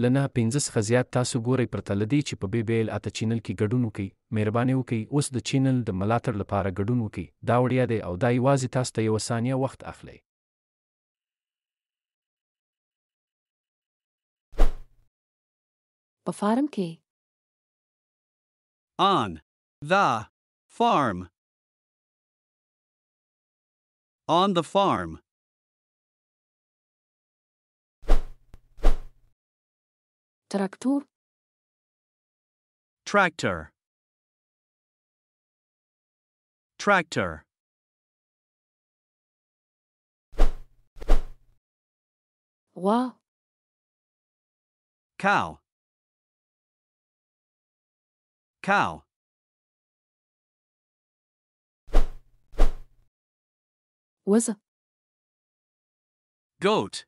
له نه پنځه څخه زیات تاسو ګورئ پرته له دې چې په بی بیل اته چینل کې ګډون وکړئ مهرباني وکړئ اوس د چینل د ملاتړ لپاره ګډون وکړئ دا وړیا دی او دا یوازې تاسو ته یوه ثانیه وخت اخلي په فارم کې On the farm. On the farm. Traktor? Tractor. Tractor. Roi. Cow. Cow. Was. Goat.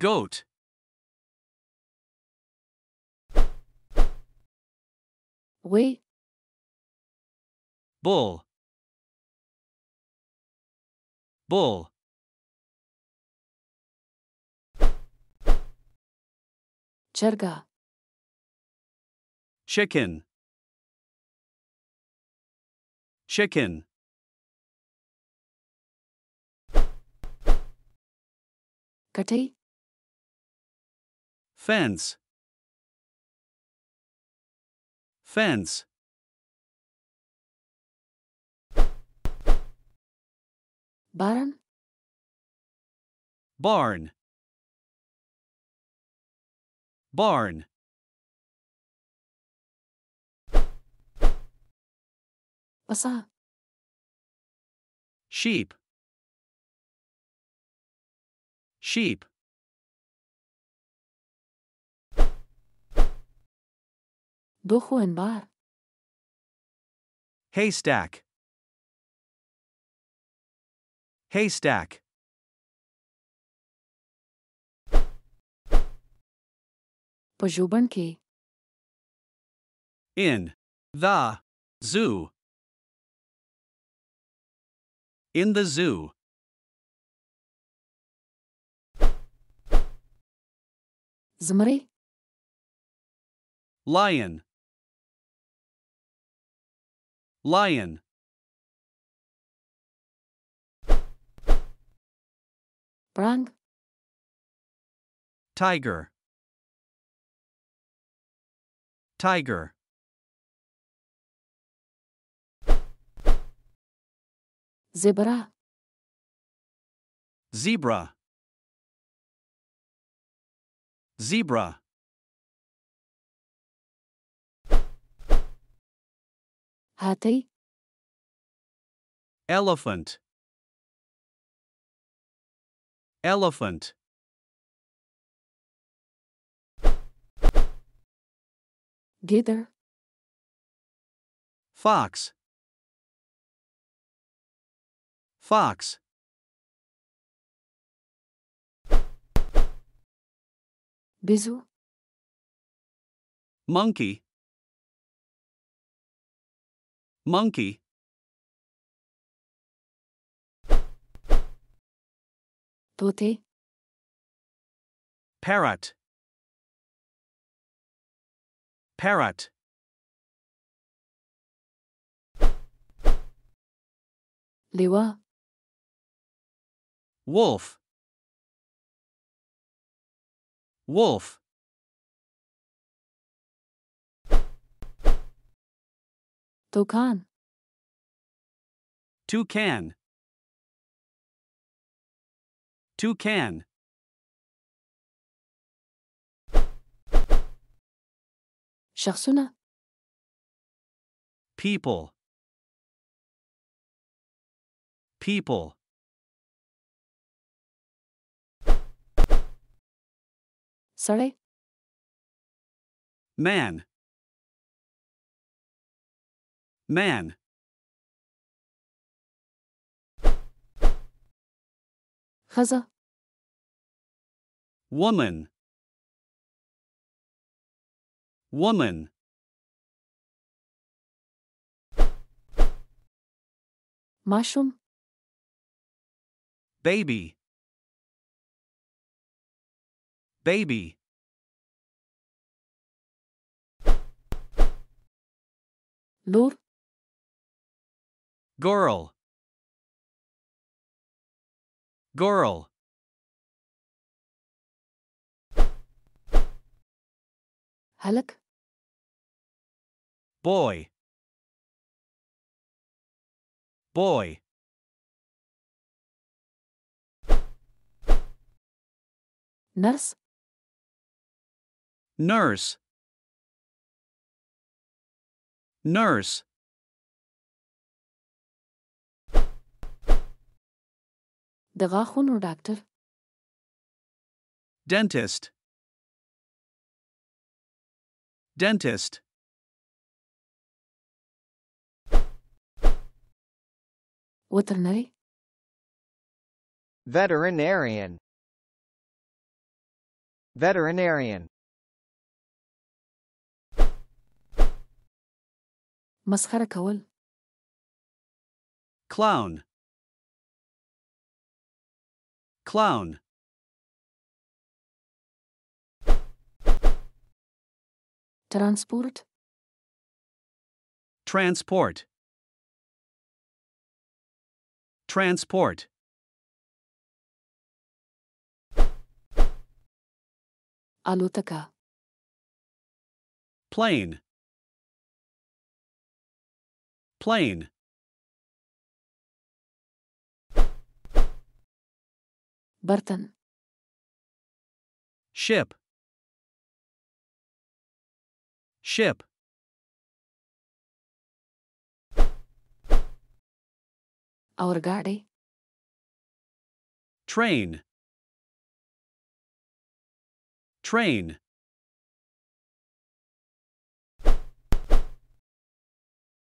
Goat. we Bull. Bull. Черга. Chicken. Chicken. Katay fence. Fence. Barn. Barn. Barn. Basa. sheep. Sheep. 不混吧. Haystack. Haystack. Pajuban. In the zoo. In the zoo. Zmri. Lion. Lion. brang Tiger. Tiger. Zebra. Zebra. Zebra. Hathi. Elephant. Elephant. Gither. Fox. Fox. Bizu. Monkey. Monkey. Poté. Parrot. Parrot. Lewa. Wolf. Wolf. Tukan. Toucan. Toucan. Charsona. People. People. Sorry. Man Man. ښځه Woman. Woman. ماشوم Baby. baby, لور girl, girl, هلك boy, boy, نرس nurse, nurse, د غاښونو ډاکټر dentist, dentist, وترنري Veterinarian. Veterinarian. مسخره کول clown, Clown. Transport. Transport. Transport. Alutaka. Plane. Plane. Бартон. Ship. Ship. Our Train. Train.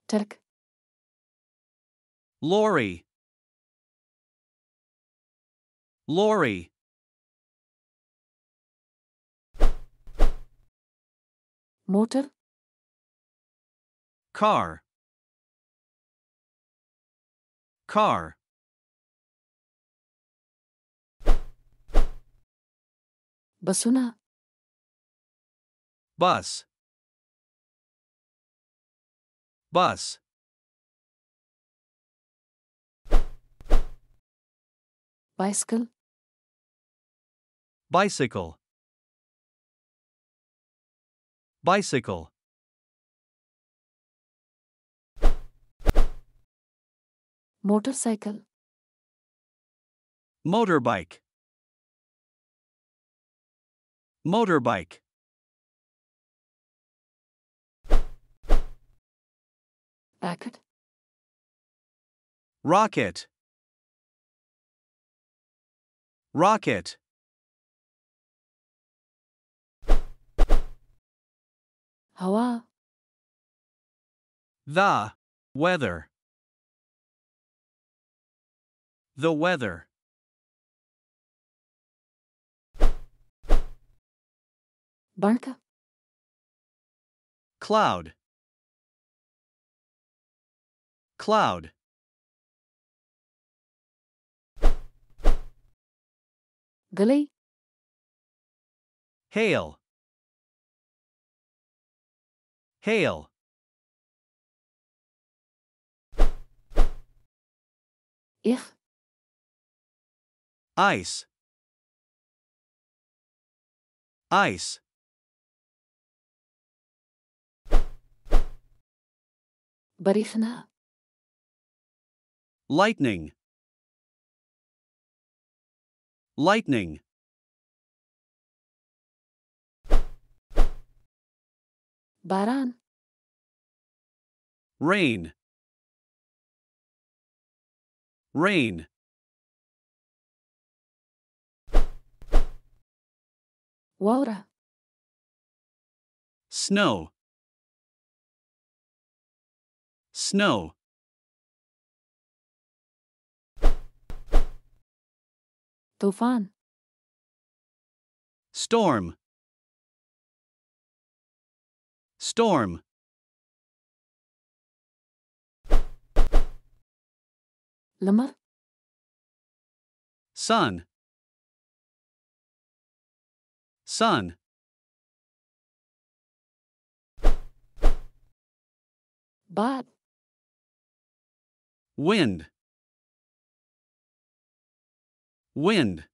Turk. Lorry. Lori. Motor? Car. Car. Basuna? Bus. Bus. Bicycle. Bicycle. Bicycle. Motorcycle. Motorbike. Motorbike. Racket. Rocket. Rocket. Hava. The weather. The weather. Barka. Cloud. Cloud. Gully. Hail. Hail. Ich. Ice. Ice. Barifna. Lightning. lightning, باران rain, rain, واوره snow, snow, Tufan. Storm. Storm. Lemah. Sun. Sun. But. Wind wind,